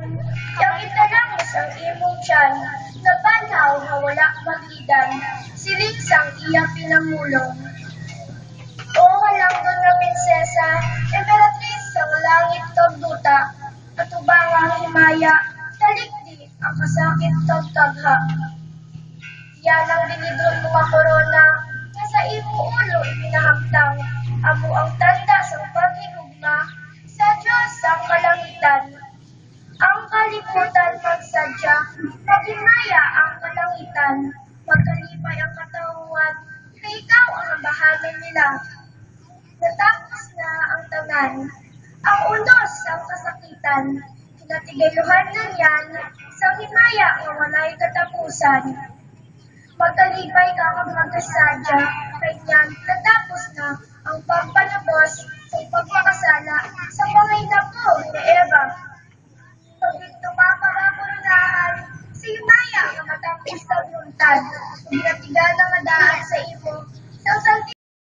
Yang italangos ang imong tiyan, nabanhaw nga wala magidan, siling sang iya pinamulong. O halangdon nga prinsesa, emperatris sang langit kag duta, atubangang himaya, talikdi ang kasakit kag tagha. Yan ang dinidron mo nga korona, nga sa imo ulo ipinahamtang, amo ang tanda sa paghigugma, kalangitan, magkalipay ang katauhan, na ikaw ang nabahagan nila. Natapos na ang tanan, ang unos ang kasakitan, kinatigaluhan na yan, sa himaya nga walay katapusan. Magkalipay ka kang magkasadya, kanyan natapos na ang pagpanabos sa pagpakasala sa Panginoon ko ni Eva. Pagdito ka para kurunahan, si Maya nga matapos sa luntad, ginatigan nga daan sa